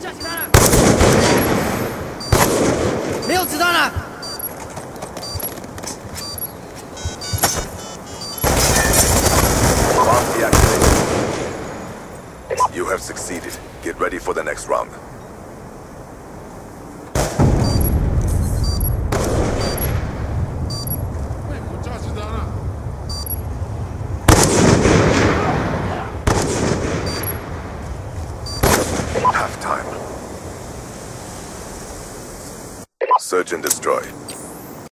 下子弹了！没有子弹了！Bomb. You have succeeded. Get ready for the next round. Half time. Search and destroy.